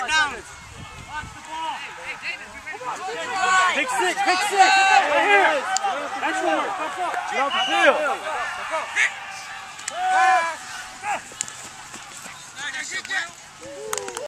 Third down. Pick six, pick six. Right here. Excellent work. Get off the field.